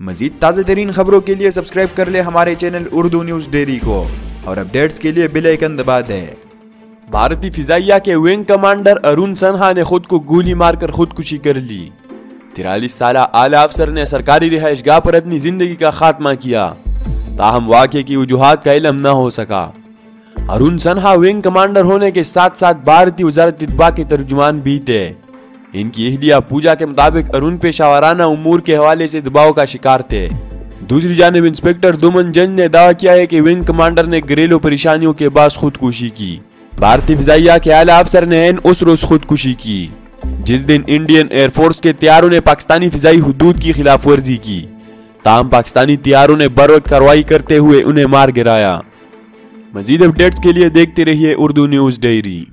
मजीद ताज़ा तरीन खबरों के लिए सब्सक्राइब कर ले हमारे चैनल उर्दू न्यूज़ डेरी को और अपडेट्स के लिए बेल आइकन दबा दें। भारतीय फिजाइया के विंग कमांडर अरुण सन्हा ने खुद को गोली मारकर खुदकुशी कर ली। तिरालीस साल आला अफसर ने सरकारी रिहाइश गाह पर अपनी ज़िंदगी का खात्मा किया। ताहम वाक़े की वजूहत का इलम न हो सका। अरुण सन्हा विंग कमांडर होने के साथ साथ भारतीय वजारत दिफा के तर्जुमान भी थे। इनकी अहलिया पूजा के मुताबिक अरुण पेशावराना उमूर के हवाले से दबाव का शिकार थे। दूसरी जानब इंस्पेक्टर दुमन जंज ने दावा किया है कि विंग कमांडर ने घरेलू परेशानियों के बाद खुदकुशी की। भारतीय फिजाइया के आला अफसर ने उस रोज खुदकुशी की, जिस दिन इंडियन एयरफोर्स के तैयारों ने पाकिस्तानी फिजाई हदूद की खिलाफ वर्जी की। ताम पाकिस्तानी तैयारों ने बर कार्रवाई करते हुए उन्हें मार गिराया। मजीद अपडेट्स के लिए देखते रहिए उर्दू न्यूज़ डेयरी।